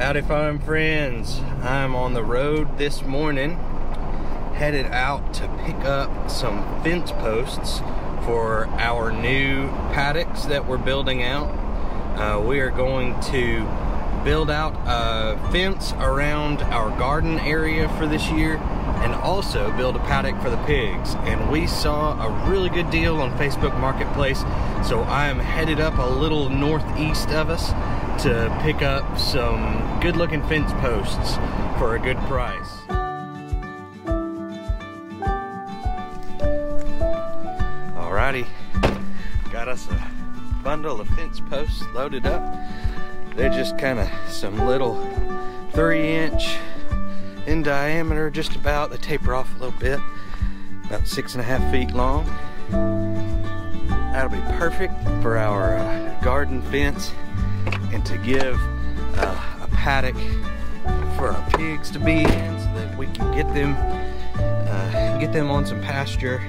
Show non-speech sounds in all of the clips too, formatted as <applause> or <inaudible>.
Howdy farm friends. I'm on the road this morning headed out to pick up some fence posts for our new paddocks that we're building out. Uh, we are going to build out a fence around our garden area for this year and also build a paddock for the pigs. And we saw a really good deal on Facebook Marketplace, so I am headed up a little northeast of us to pick up some good looking fence posts for a good price. Alrighty, got us a bundle of fence posts loaded up. They're just kind of some little three inch in diameter, just about. They taper off a little bit, about six and a half feet long. That'll be perfect for our uh, garden fence and to give uh, a paddock for our pigs to be in so that we can get them uh, get them on some pasture.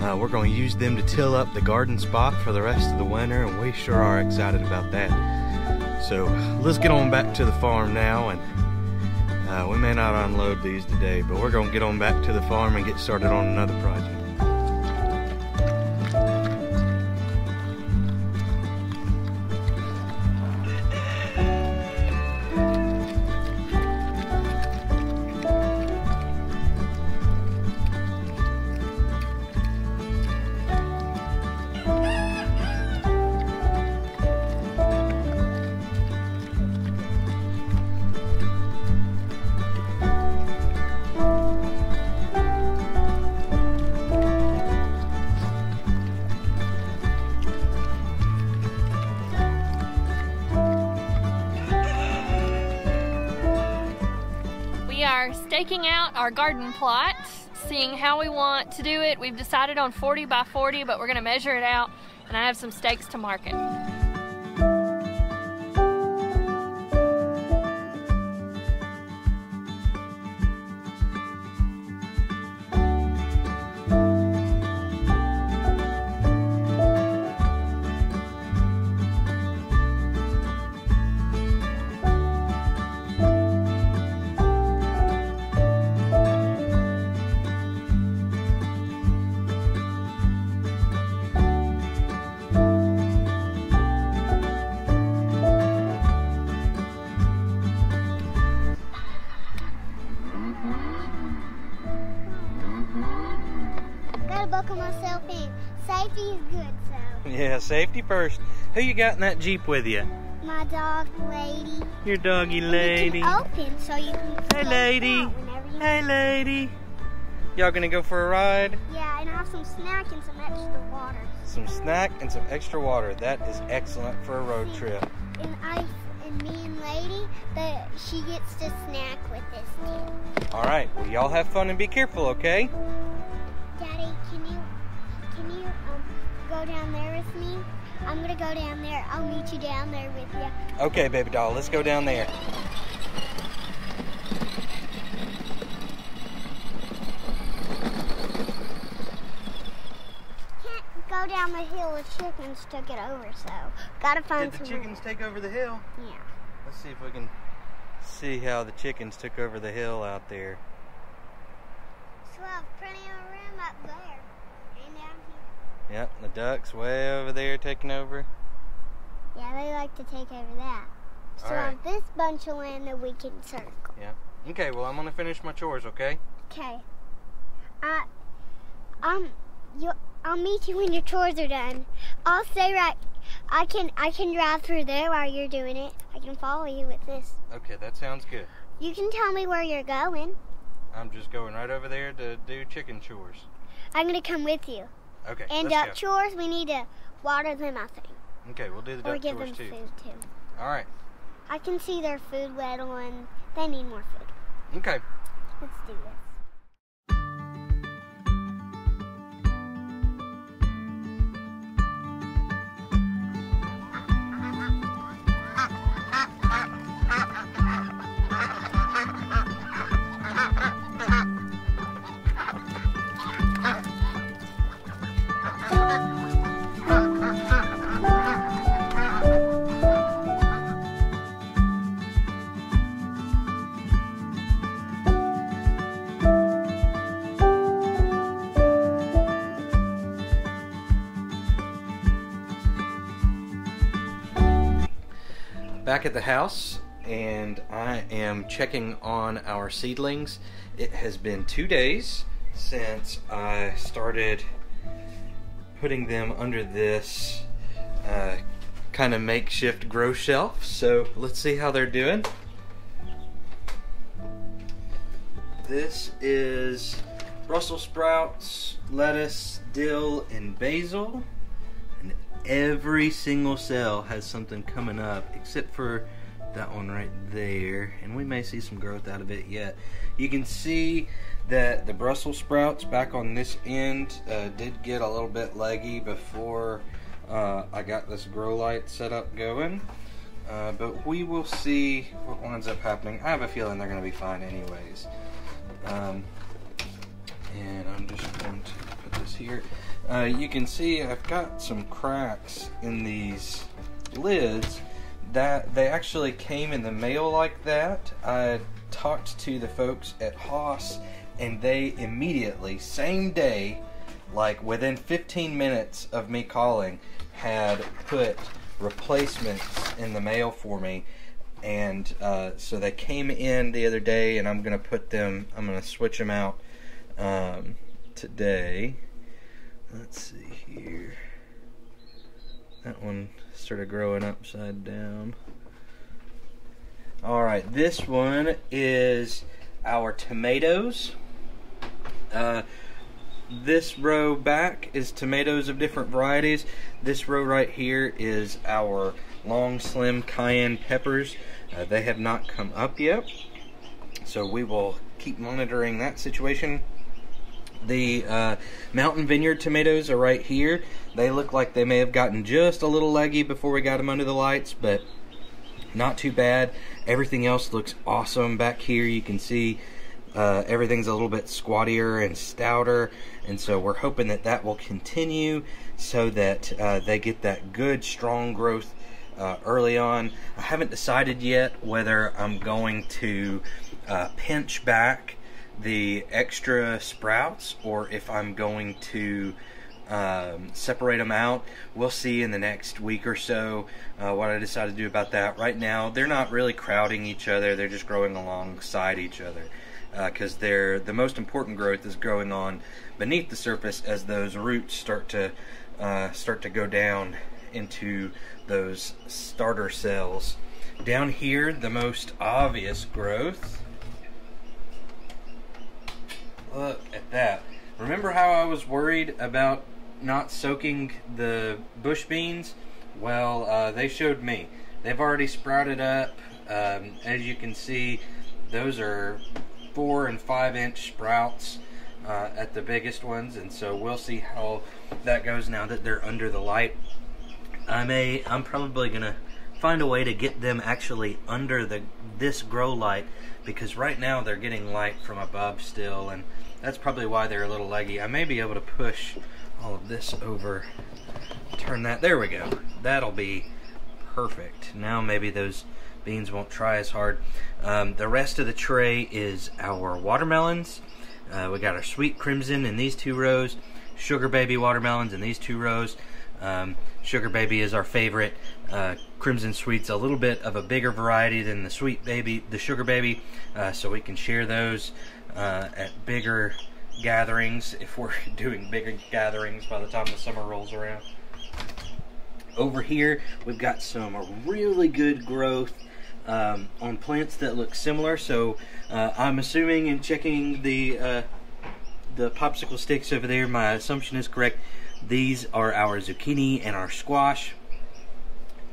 Uh, we're going to use them to till up the garden spot for the rest of the winter and we sure are excited about that. So let's get on back to the farm now and uh, we may not unload these today but we're going to get on back to the farm and get started on another project. Staking out our garden plot, seeing how we want to do it. We've decided on 40 by 40, but we're gonna measure it out and I have some stakes to mark buckle myself in. Safety is good, so. Yeah, safety first. Who you got in that Jeep with you? My dog lady. Your doggy lady. You open so you can. Hey, lady. out whenever you Hey, lady. Y'all gonna go for a ride? Yeah, and I have some snack and some extra water. Some snack and some extra water. That is excellent for a road trip. And I and me and lady, that she gets to snack with this too. All right. Well, y'all have fun and be careful, okay? Go down there with me? I'm gonna go down there. I'll meet you down there with you. Okay, baby doll. Let's go down there. Can't go down the hill. The chickens took it over, so gotta find Did the some. chickens take over the hill? Yeah. Let's see if we can see how the chickens took over the hill out there. So I have plenty of room up there and down here. Yep, the ducks way over there taking over. Yeah, they like to take over that. So right. have this bunch of land that we can circle. Yeah. Okay, well, I'm gonna finish my chores, okay? Okay. I, um, you, I'll meet you when your chores are done. I'll stay right. I can, I can drive through there while you're doing it. I can follow you with this. Okay, that sounds good. You can tell me where you're going. I'm just going right over there to do chicken chores. I'm gonna come with you. Okay, And duck chores, we need to water them, I think. Okay, we'll do the or duck give chores them too. food too. All right. I can see their food and they need more food. Okay. Let's do this. Back at the house and I am checking on our seedlings. It has been two days since I started putting them under this uh, kind of makeshift grow shelf. So let's see how they're doing. This is Brussels sprouts, lettuce, dill, and basil. Every single cell has something coming up except for that one right there. And we may see some growth out of it yet. You can see that the Brussels sprouts back on this end uh, did get a little bit leggy before uh, I got this grow light set up going. Uh, but we will see what winds up happening. I have a feeling they're going to be fine anyways. Um, and I'm just going to put this here. Uh, you can see I've got some cracks in these lids that they actually came in the mail like that. I talked to the folks at Hoss and they immediately, same day, like within 15 minutes of me calling, had put replacements in the mail for me. And uh, so they came in the other day, and I'm gonna put them. I'm gonna switch them out um, today. Let's see here. That one started growing upside down. All right, this one is our tomatoes. Uh, this row back is tomatoes of different varieties. This row right here is our long, slim cayenne peppers. Uh, they have not come up yet, so we will keep monitoring that situation. The uh, Mountain Vineyard tomatoes are right here. They look like they may have gotten just a little leggy before we got them under the lights, but not too bad. Everything else looks awesome back here. You can see uh, everything's a little bit squattier and stouter, and so we're hoping that that will continue so that uh, they get that good, strong growth uh, early on. I haven't decided yet whether I'm going to uh, pinch back the extra sprouts or if I'm going to um, separate them out. We'll see in the next week or so uh, what I decide to do about that. Right now, they're not really crowding each other, they're just growing alongside each other because uh, they're the most important growth is growing on beneath the surface as those roots start to uh, start to go down into those starter cells. Down here, the most obvious growth. Look at that. Remember how I was worried about not soaking the bush beans? Well, uh, they showed me. They've already sprouted up. Um, as you can see, those are four and five inch sprouts uh, at the biggest ones, and so we'll see how that goes now that they're under the light. I may, I'm probably gonna find a way to get them actually under the this grow light because right now they're getting light from above still, and that's probably why they're a little leggy. I may be able to push all of this over, turn that. There we go. That'll be perfect. Now maybe those beans won't try as hard. Um, the rest of the tray is our watermelons. Uh, we got our sweet crimson in these two rows, sugar baby watermelons in these two rows. Um, sugar baby is our favorite. Uh, crimson sweet's a little bit of a bigger variety than the sweet baby, the sugar baby, uh, so we can share those uh, at bigger gatherings if we're <laughs> doing bigger gatherings by the time the summer rolls around. Over here, we've got some really good growth um, on plants that look similar. So uh, I'm assuming in checking the uh, the popsicle sticks over there, my assumption is correct. These are our zucchini and our squash.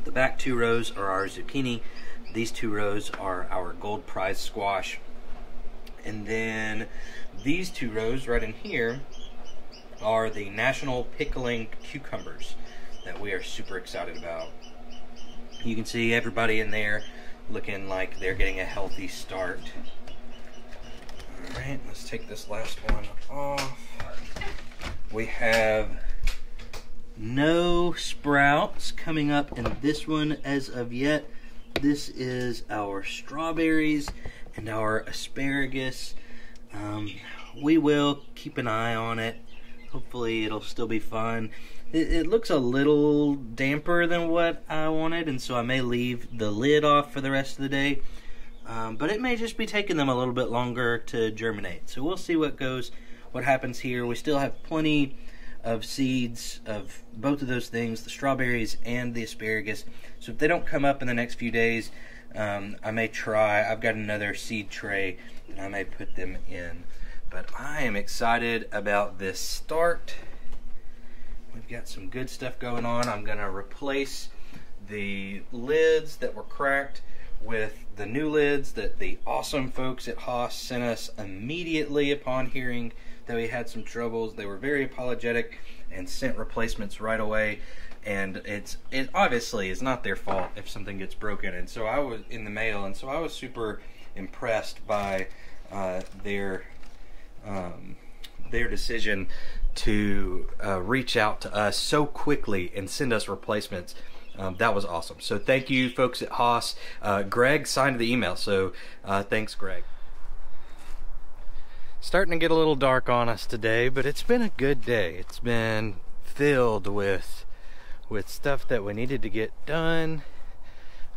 The back two rows are our zucchini. These two rows are our gold prize squash. And then these two rows right in here are the national pickling cucumbers that we are super excited about. You can see everybody in there looking like they're getting a healthy start. Alright, let's take this last one off. We have no sprouts coming up in this one as of yet. This is our strawberries and our asparagus. Um, we will keep an eye on it. Hopefully it'll still be fun. it, it looks a little damper than what I wanted, and so I may leave the lid off for the rest of the day. Um, but it may just be taking them a little bit longer to germinate. So we'll see what goes, what happens here. We still have plenty of seeds of both of those things, the strawberries and the asparagus. So if they don't come up in the next few days, um, I may try. I've got another seed tray that I may put them in. But I am excited about this start. We've got some good stuff going on. I'm going to replace the lids that were cracked with the new lids that the awesome folks at Hoss sent us immediately upon hearing that we had some troubles. They were very apologetic and sent replacements right away. And it's it obviously is not their fault if something gets broken. And so I was in the mail, and so I was super impressed by uh, their um, their decision to uh, reach out to us so quickly and send us replacements. Um, that was awesome. So thank you, folks at Hoss. Uh, Greg signed the email, so uh, thanks, Greg. Starting to get a little dark on us today, but it's been a good day. It's been filled with with stuff that we needed to get done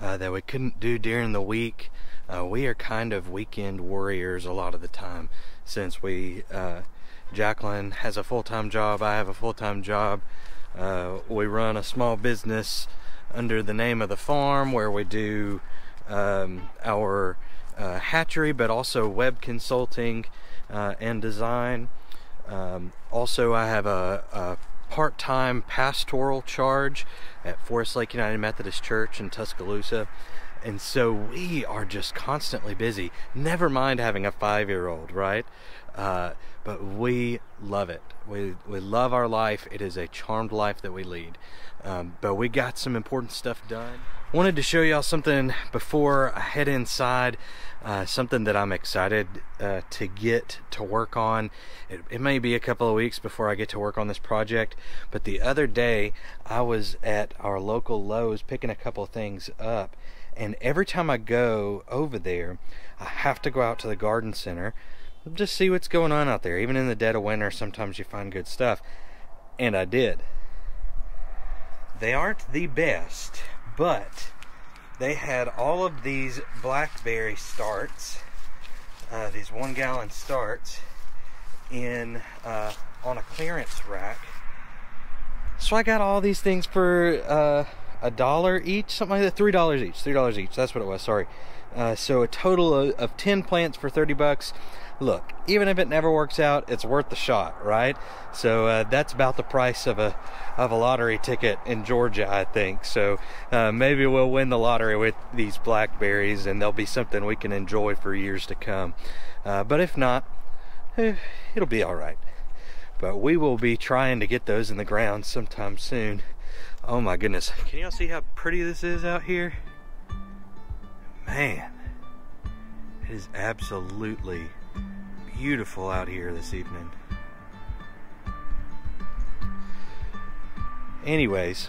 uh, that we couldn't do during the week. Uh, we are kind of weekend warriors a lot of the time since we uh, Jacqueline has a full-time job I have a full-time job uh, we run a small business under the name of the farm where we do um, our uh, hatchery but also web consulting uh, and design um, also I have a, a part-time pastoral charge at Forest Lake United Methodist Church in Tuscaloosa and so we are just constantly busy. Never mind having a five year old, right? Uh, but we love it. We, we love our life. It is a charmed life that we lead. Um, but we got some important stuff done. Wanted to show y'all something before I head inside. Uh, something that I'm excited uh, to get to work on. It, it, may be a couple of weeks before I get to work on this project, but the other day I was at our local Lowe's picking a couple of things up, and every time I go over there, I have to go out to the garden center, just see what's going on out there. Even in the dead of winter, sometimes you find good stuff. And I did. They aren't the best, but they had all of these blackberry starts, uh, these one gallon starts, in uh, on a clearance rack. So I got all these things for uh, a dollar each, something like that. Three dollars each. Three dollars each. That's what it was. Sorry. Uh, so a total of, of, 10 plants for 30 bucks. Look, even if it never works out, it's worth the shot, right? So uh, that's about the price of a of a lottery ticket in Georgia, I think. So uh, maybe we'll win the lottery with these blackberries, and they'll be something we can enjoy for years to come. Uh, but if not, eh, it'll be all right. But we will be trying to get those in the ground sometime soon. Oh my goodness. Can y'all see how pretty this is out here? Man, it is absolutely beautiful out here this evening. Anyways,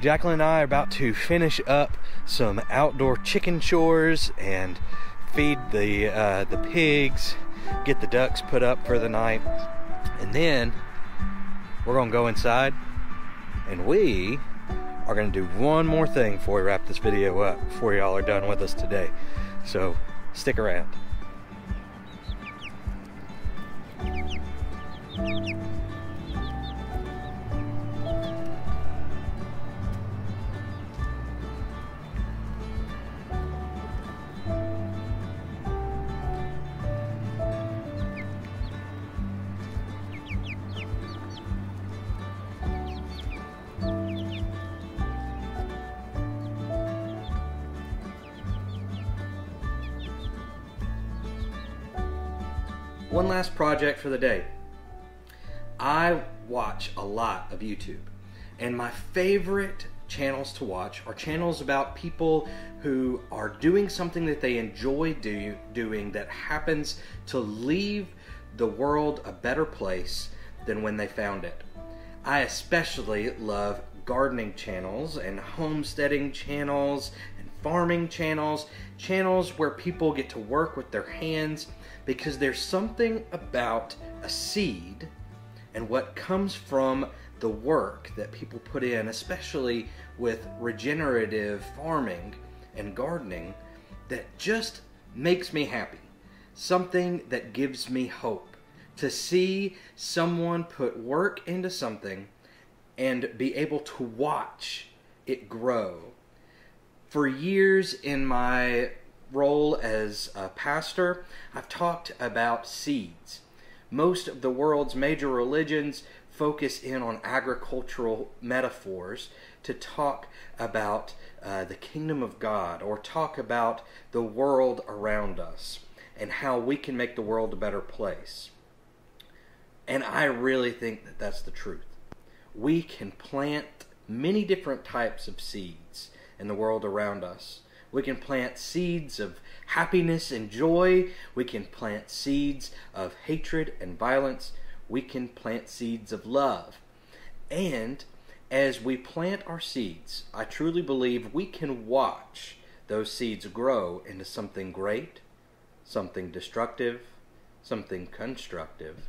Jacqueline and I are about to finish up some outdoor chicken chores and feed the uh, the pigs, get the ducks put up for the night, and then we're gonna go inside and we are to do one more thing before we wrap this video up, before y'all are done with us today. So stick around. One last project for the day. I watch a lot of YouTube, and my favorite channels to watch are channels about people who are doing something that they enjoy do, doing that happens to leave the world a better place than when they found it. I especially love gardening channels and homesteading channels and farming channels, channels where people get to work with their hands because there's something about a seed and what comes from the work that people put in, especially with regenerative farming and gardening, that just makes me happy. Something that gives me hope. To see someone put work into something and be able to watch it grow. For years in my role as a pastor, I've talked about seeds. Most of the world's major religions focus in on agricultural metaphors to talk about uh, the kingdom of God or talk about the world around us and how we can make the world a better place. And I really think that that's the truth. We can plant many different types of seeds in the world around us. We can plant seeds of happiness and joy. We can plant seeds of hatred and violence. We can plant seeds of love. And as we plant our seeds, I truly believe we can watch those seeds grow into something great, something destructive, something constructive,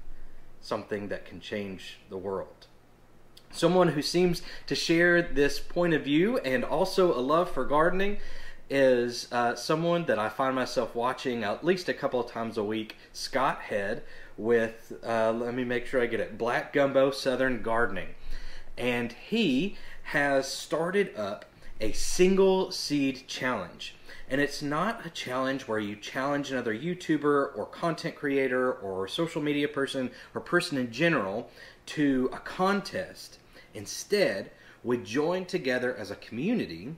something that can change the world. Someone who seems to share this point of view and also a love for gardening is uh, someone that I find myself watching at least a couple of times a week, Scott Head, with, uh, let me make sure I get it, Black Gumbo Southern Gardening. And he has started up a single seed challenge. And it's not a challenge where you challenge another YouTuber or content creator or social media person or person in general to a contest. Instead, we join together as a community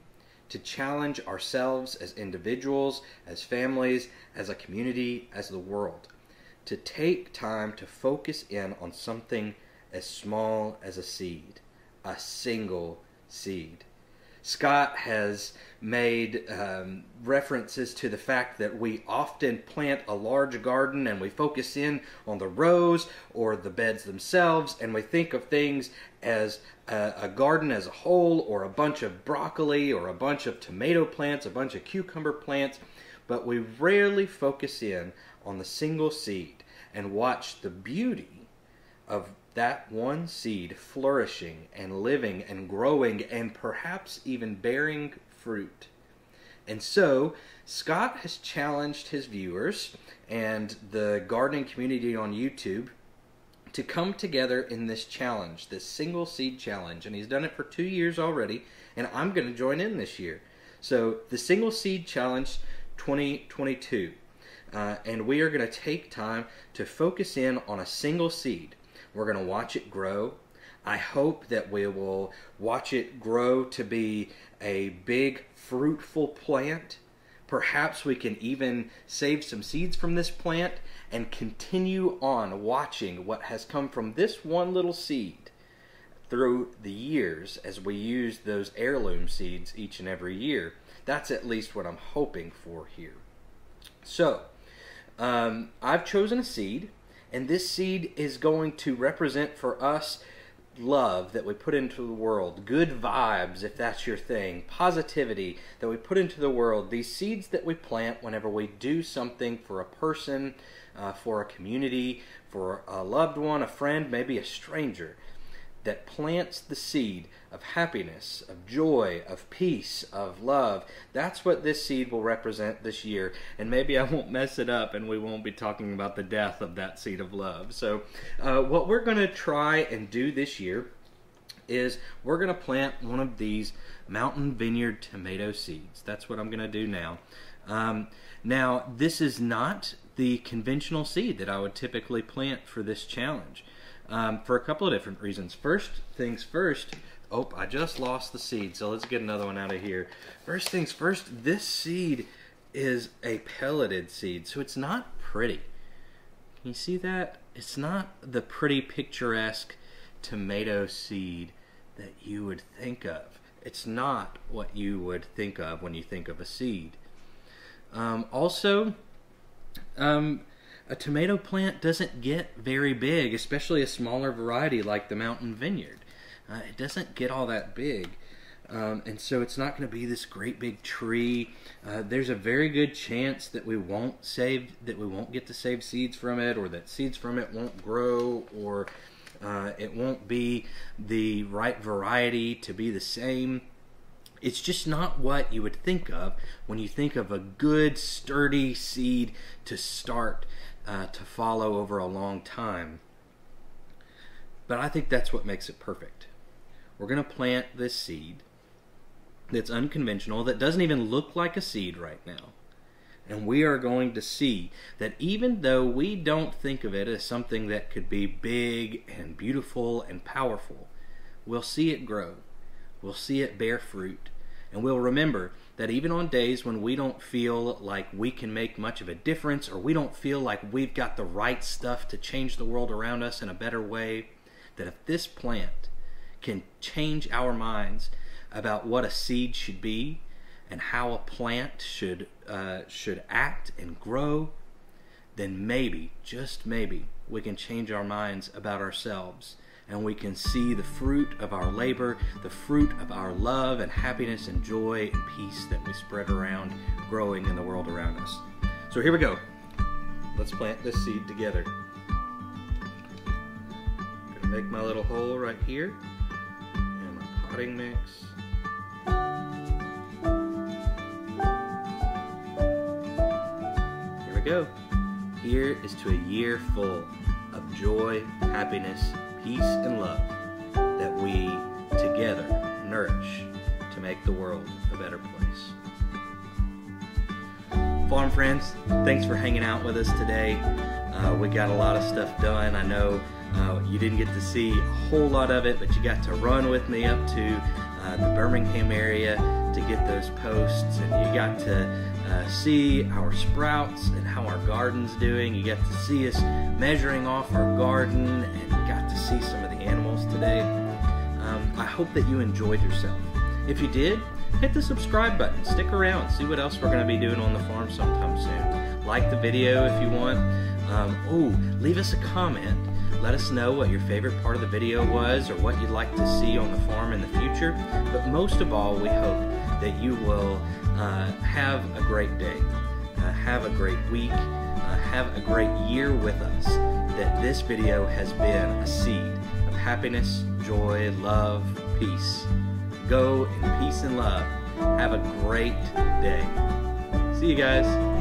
to challenge ourselves as individuals, as families, as a community, as the world. To take time to focus in on something as small as a seed, a single seed. Scott has made um, references to the fact that we often plant a large garden and we focus in on the rows or the beds themselves and we think of things as a, a, garden as a whole or a bunch of broccoli or a bunch of tomato plants, a bunch of cucumber plants, but we rarely focus in on the single seed and watch the beauty of that one seed flourishing and living and growing and perhaps even bearing fruit. And so, Scott has challenged his viewers and the gardening community on YouTube to come together in this challenge, this single seed challenge. And he's done it for two years already, and I'm going to join in this year. So, the single seed challenge 2022. Uh, and we are going to take time to focus in on a single seed. We're going to watch it grow. I hope that we will watch it grow to be a big, fruitful plant. Perhaps we can even save some seeds from this plant and continue on watching what has come from this one little seed through the years as we use those heirloom seeds each and every year. That's at least what I'm hoping for here. So, um, I've chosen a seed and this seed is going to represent for us love that we put into the world, good vibes, if that's your thing, positivity that we put into the world, these seeds that we plant whenever we do something for a person, uh, for a community, for a loved one, a friend, maybe a stranger that plants the seed of happiness, of joy, of peace, of love. That's what this seed will represent this year. And maybe I won't mess it up and we won't be talking about the death of that seed of love. So, uh, what we're going to try and do this year is we're going to plant one of these mountain vineyard tomato seeds. That's what I'm going to do now. Um, now, this is not the conventional seed that I would typically plant for this challenge um, for a couple of different reasons. First things first, oh, I just lost the seed, so let's get another one out of here. First things first, this seed is a pelleted seed, so it's not pretty. Can you see that? It's not the pretty picturesque tomato seed that you would think of. It's not what you would think of when you think of a seed. Um, also, um, a tomato plant doesn't get very big, especially a smaller variety like the mountain vineyard. Uh, it doesn't get all that big. Um, and so it's not going to be this great big tree. Uh, there's a very good chance that we won't save, that we won't get to save seeds from it, or that seeds from it won't grow, or Uh, it won't be the right variety to be the same. It's just not what you would think of when you think of a good, sturdy seed to start uh, to follow over a long time. But I think that's what makes it perfect. We're going to plant this seed that's unconventional, that doesn't even look like a seed right now. And we are going to see that even though we don't think of it as something that could be big and beautiful and powerful, we'll see it grow. We'll see it bear fruit. And we'll remember that even on days when we don't feel like we can make much of a difference or we don't feel like we've got the right stuff to change the world around us in a better way, that if this plant can change our minds about what a seed should be and how a plant should uh, should act and grow, then maybe, just maybe, we can change our minds about ourselves and we can see the fruit of our labor, the fruit of our love and happiness and joy and peace that we spread around, growing in the world around us. So here we go. Let's plant this seed together. Gonna make my little hole right here and my potting mix. Here we go. Here is to a year full of joy, happiness, peace, and love that we together nourish to make the world a better place. Farm friends, thanks for hanging out with us today. Uh, we got a lot of stuff done. I know uh, you didn't get to see a whole lot of it, but you got to run with me up to uh, the Birmingham area to get those posts, and you got to uh, see our sprouts and how our garden's doing. You got to see us measuring off our garden, and see some of the animals today. Um, I hope that you enjoyed yourself. If you did, hit the subscribe button. Stick around. See what else we're going to be doing on the farm sometime soon. Like the video if you want. Um, oh, leave us a comment. Let us know what your favorite part of the video was or what you'd like to see on the farm in the future. But most of all, we hope that you will uh, have a great day, uh, have a great week, uh, have a great year with us. That this video has been a seed of happiness, joy, love, peace. Go in peace and love. Have a great day. See you guys.